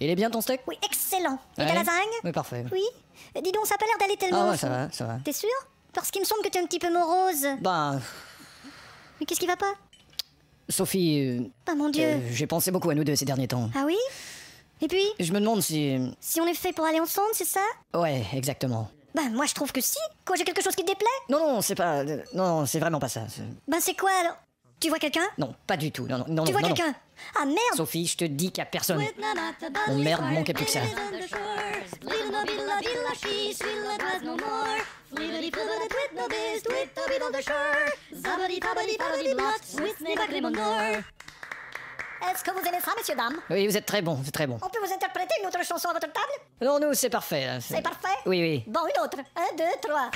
Il est bien ton steak Oui, excellent. Et ta lasagne Oui, parfait. Oui. Euh, Dis donc, ça a pas l'air d'aller tellement. Ah ouais, ça va, ça va. T'es sûr? Parce qu'il me semble que t'es un petit peu morose. Bah, Mais qu'est-ce qui va pas? Sophie, euh, Ah mon Dieu. euh, j'ai pensé beaucoup à nous deux ces derniers temps. Ah oui? Et puis, Je me demande si... si on est fait pour aller ensemble, c'est ça? Ouais, exactement. Bah moi je trouve que si. Quoi, j'ai quelque chose qui te déplaît? Non, non, c'est pas... euh, Non, non, c'est vraiment pas ça. c'est- Bah c'est quoi alors? Tu vois quelqu'un? Non, pas du tout. Non, non, non, Tu non, vois non, quelqu'un? Ah merde. Sophie, je te dis qu'il y a personne. Oh merde, manquait plus que ça. Est-ce que vous aimez ça, messieurs, dames? Oui, vous êtes très bon, c'est très bon. On peut vous interpréter une autre chanson à votre table? Non, nous, c'est parfait. là, C'est parfait? Oui, oui. Bon, une autre. Un, deux, trois.